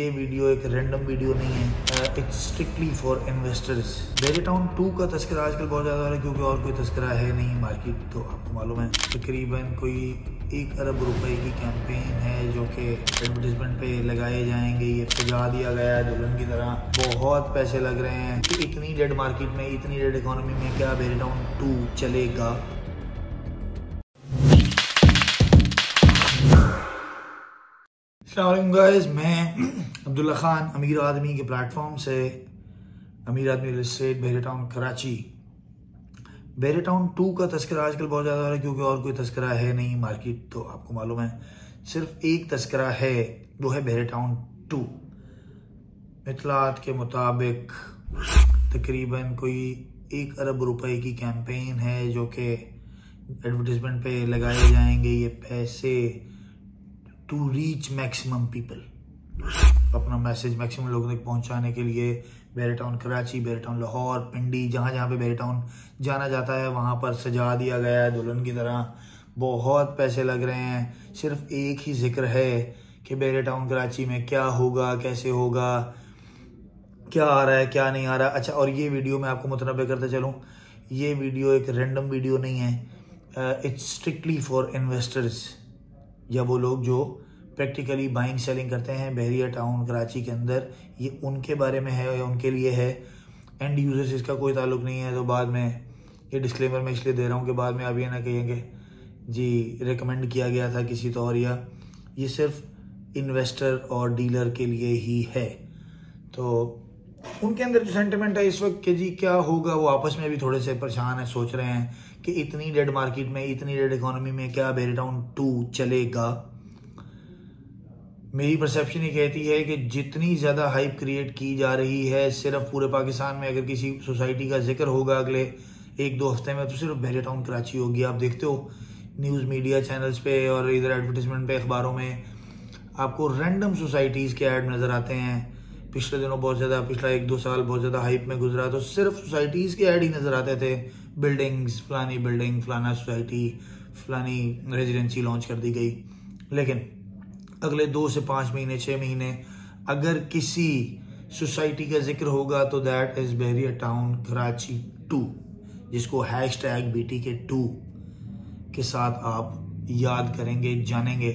ये वीडियो एक random video नहीं है। It's strictly for investors Bahria Town two का तस्करा आजकल बहुत ज़्यादा हो रहा है क्योंकि और कोई तस्करा है नहीं मार्केट तो आपको मालूम है, तकरीबन कोई एक अरब रुपए की कैंपेन है जो कि एडवर्टीजमेंट पे लगाए जाएँगे, ये सजा दिया गया है दुल्हन की तरह। बहुत पैसे लग रहे हैं। इतनी डेड मार्केट में, इतनी डेड इकोनॉमी में क्या बेरी टाउन टू चलेगा? गाइस मैं अब्दुल्ला खान, अमीर आदमी के प्लेटफॉर्म से, अमीर आदमी real estate Bahria Town Karachi Bahria Town two का तस्करा आजकल बहुत ज़्यादा हो रहा है क्योंकि और कोई तस्करा है नहीं मार्केट तो आपको मालूम है। सिर्फ़ एक तस्करा है, वो है बहरे टाउन टू इतलात के मुताबिक तकरीबन कोई एक अरब रुपए की कैंपेन है जो कि एडवर्टीजमेंट पे लगाए जाएँगे, ये पैसे टू रीच मैक्सिमम पीपल अपना मैसेज मैक्सिमम लोगों तक पहुँचाने के लिए बेरटाउन कराची बेरटाउन लाहौर पिंडी जहाँ जहाँ पे बेरटाउन जाना जाता है, वहाँ पर सजा दिया गया है दुल्हन की तरह। बहुत पैसे लग रहे हैं। सिर्फ़ एक ही ज़िक्र है कि बेरे टाउन कराची में क्या होगा, कैसे होगा, क्या आ रहा है, क्या नहीं आ रहा। है अच्छा और ये वीडियो मैं आपको मुतनबे करते चलूँ। ये वीडियो एक रेंडम वीडियो नहीं है। इट्स स्ट्रिक्टली फॉर इन्वेस्टर्स या वो लोग जो प्रैक्टिकली बाइंग सेलिंग करते हैं बहरिया टाउन कराची के अंदर, ये उनके बारे में है या उनके लिए है? एंड यूज़र्स इसका कोई ताल्लुक नहीं है तो बाद में ये डिस्क्लेमर मैं इसलिए दे रहा हूँ कि बाद में आप ये ना कहेंगे, जी रिकमेंड किया गया था किसी तौर या ये सिर्फ़ इन्वेस्टर और डीलर के लिए ही है। तो उनके अंदर जो सेंटिमेंट है, इस वक्त कि जी क्या होगा? वो आपस में भी थोड़े से परेशान है, सोच रहे हैं कि इतनी डेड मार्केट में, इतनी डेड इकोनॉमी में क्या बेरी टाउन टू चलेगा? मेरी परसेप्शन ये कहती है कि जितनी ज़्यादा हाइप क्रिएट की जा रही है, सिर्फ़ पूरे पाकिस्तान में अगर किसी सोसाइटी का ज़िक्र होगा अगले एक दो हफ़्ते में तो सिर्फ़ बहरे टाउन कराची होगी। आप देखते हो न्यूज़ मीडिया चैनल्स पे और इधर एडवर्टीजमेंट पे अखबारों में आपको रैंडम सोसाइटीज़ के ऐड नज़र आते हैं। पिछले दिनों बहुत ज़्यादा, पिछला एक दो साल बहुत ज़्यादा हाइप में गुजरा तो सिर्फ़ सोसाइटीज़ के ऐड ही नज़र आते थे। बिल्डिंग्स फलानी बिल्डिंग फलाना सोसाइटी फलानी रेजिडेंसी लॉन्च कर दी गई। लेकिन अगले दो से पाँच महीने छः महीने अगर किसी सोसाइटी का ज़िक्र होगा तो that is Bahria Town Karachi two जिसको hashtag B T K two के साथ आप याद करेंगे, जानेंगे।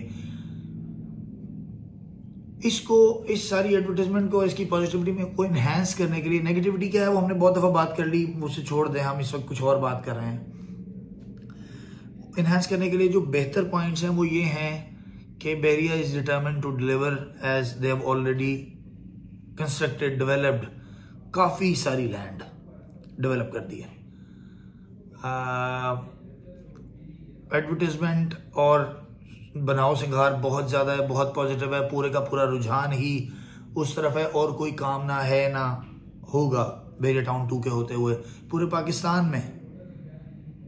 इसको, इस सारी एडवर्टाइजमेंट को, इसकी पॉजिटिविटी में को इन्हेंस करने के लिए नेगेटिविटी क्या है? वो हमने बहुत दफ़ा बात कर ली, मुझसे छोड़ दें, हम इस वक्त कुछ और बात कर रहे हैं। इन्हेंस करने के लिए जो बेहतर पॉइंट्स हैं वो ये हैं कि Bahria is determined to deliver as they have already constructed developed काफ़ी सारी लैंड डेवलप कर दी है। एडवर्टीजमेंट और बनाओ सिंगार, बहुत ज़्यादा है, बहुत पॉजिटिव है, पूरे का पूरा रुझान ही उस तरफ़ है और कोई काम ना है ना होगा बेरे टाउन टू के होते हुए। पूरे पाकिस्तान में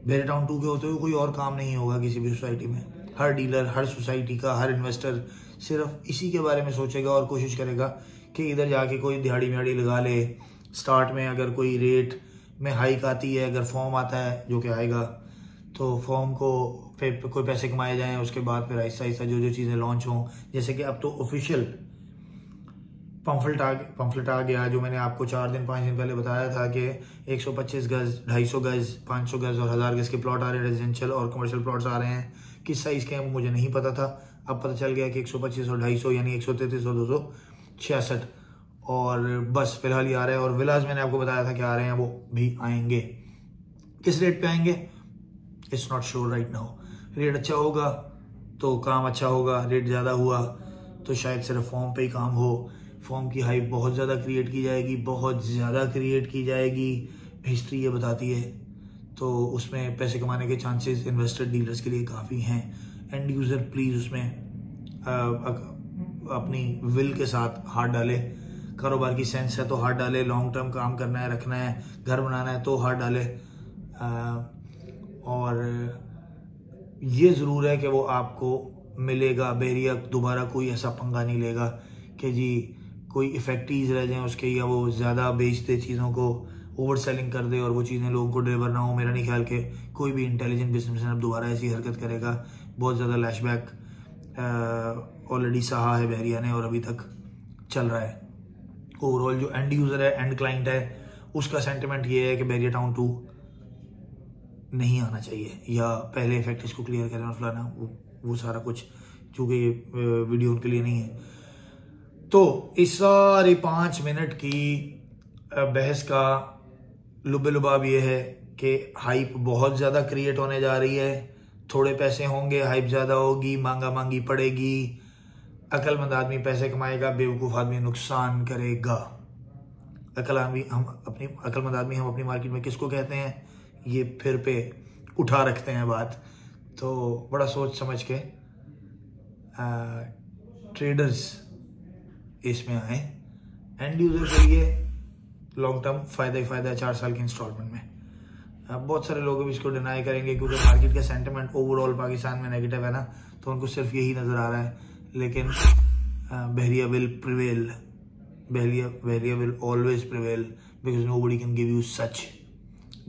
बेरे टाउन टू के होते हुए कोई और काम नहीं होगा किसी भी सोसाइटी में। हर डीलर हर सोसाइटी का, हर इन्वेस्टर सिर्फ़ इसी के बारे में सोचेगा और कोशिश करेगा कि इधर जाके कोई दिहाड़ी मिहाड़ी लगा ले। स्टार्ट में अगर कोई रेट में हाइक आती है, अगर फॉर्म आता है, जो कि आएगा तो फॉर्म को पे, पे कोई पैसे कमाए जाएँ उसके बाद फिर ऐसा ऐसा जो जो चीज़ें लॉन्च हों। जैसे कि अब तो ऑफिशियल पम्फलेट आ पम्फलेट आ गया जो मैंने आपको चार दिन पाँच दिन पहले बताया था कि 125 गज 250 गज 500 गज और हज़ार गज के प्लॉट आ रहे हैं रेजिडेंशियल और कमर्शियल प्लॉट्स आ रहे हैं। किस साइज़ के हैं वो मुझे नहीं पता था। अब पता चल गया कि 125 और 250 यानी एक सौ तैंतीस और दो सौ छियासठ। और बस फ़िलहाल ही आ रहे हैं और विलाज मैंने आपको बताया था कि आ रहे हैं वो भी आएँगे। किस रेट पे आएँगे? It's not sure right now rate अच्छा होगा तो काम अच्छा होगा रेट ज़्यादा हुआ तो शायद सिर्फ़ फॉर्म पे ही काम हो। फॉर्म की हाइप बहुत ज़्यादा क्रिएट की जाएगी बहुत ज़्यादा क्रिएट की जाएगी। हिस्ट्री ये बताती है। तो उसमें पैसे कमाने के चांसेस इन्वेस्टर डीलर्स के लिए काफ़ी हैं। एंड यूज़र प्लीज़ उसमें अपनी विल के साथ हाथ डाले। कारोबार की सेंस है तो हाथ डाले लॉन्ग टर्म काम करना है रखना है घर बनाना है तो हाथ डाले। आ, और ये ज़रूर है कि वो आपको मिलेगा, बेरिया दोबारा कोई ऐसा पंगा नहीं लेगा कि जी कोई इफ़ेक्टिव रह जाए उसके या वो ज़्यादा बेच दे चीज़ों को ओवर सेलिंग कर दे और वो चीज़ें लोगों को डिलीवर ना हो, मेरा नहीं ख्याल के कोई भी इंटेलिजेंट बिजनेसमैन अब दोबारा ऐसी हरकत करेगा। बहुत ज़्यादा लैशबैक ऑलरेडी सहा है बहरिया ने और अभी तक चल रहा है। ओवरऑल जो एंड यूज़र है एंड क्लाइंट है, उसका सेंटिमेंट ये है कि बैरियर टाउन टू नहीं आना चाहिए या पहले इफ़ेक्ट इसको क्लियर करें और फलाना वो, वो सारा कुछ चूँकि ये वीडियो उनके लिए नहीं है। तो इस सारे पाँच मिनट की बहस का लुबे लुबाब ये है कि हाइप बहुत ज़्यादा क्रिएट होने जा रही है। थोड़े पैसे होंगे हाइप ज़्यादा होगी मांगा मांगी पड़ेगी। अक्लमंद आदमी पैसे कमाएगा बेवकूफ़ आदमी नुकसान करेगा। अकल आदमी हम अपनी अक्लमंद आदमी हम अपनी मार्केट में किसको कहते हैं? ये फिर पे उठा रखते हैं बात। तो बड़ा सोच समझ के आ, ट्रेडर्स इसमें आए। एंड यूज़र के लिए लॉन्ग टर्म फ़ायदा ही फ़ायदा है चार साल के इंस्टॉलमेंट में। बहुत सारे लोग भी इसको डिनाई करेंगे क्योंकि मार्केट का सेंटिमेंट ओवरऑल पाकिस्तान में नेगेटिव है ना तो उनको सिर्फ़ यही नज़र आ रहा है। लेकिन Bahria will prevail Bahria Bahria will always prevail because nobody can give you such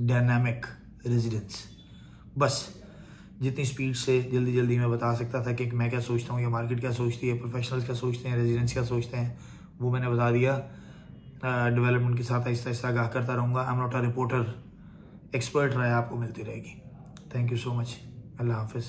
dynamic residence बस, जितनी स्पीड से जल्दी जल्दी मैं बता सकता था कि मैं क्या सोचता हूँ, या मार्केट क्या सोचती है प्रोफेशनल्स क्या सोचते हैं रेजिडेंस क्या सोचते हैं, वो मैंने बता दिया। डेवलपमेंट के साथ आहिस्ता आहिस्ता आगाह करता रहूँगा। I am not a reporter expert राय आपको मिलती रहेगी। थैंक यू सो मच अल्लाह हाफिज़।